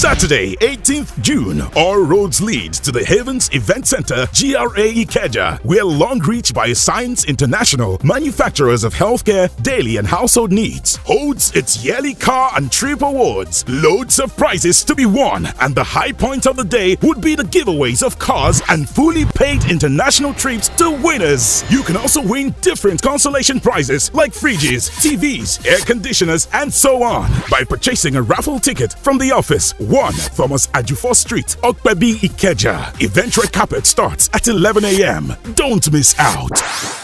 Saturday, 18th June, all roads lead to the Havens Event Center, GRA Ikeja, where Longrich Bioscience International, manufacturers of healthcare, daily and household needs, holds its yearly car and trip awards. Loads of prizes to be won, and the high point of the day would be the giveaways of cars and fully paid international trips to winners. You can also win different consolation prizes like fridges, TVs, air conditioners, and so on by purchasing a raffle ticket from the office 1 Thomas Ajufor Street, Opebi Ikeja. Event carpet starts at 11 a.m. Don't miss out.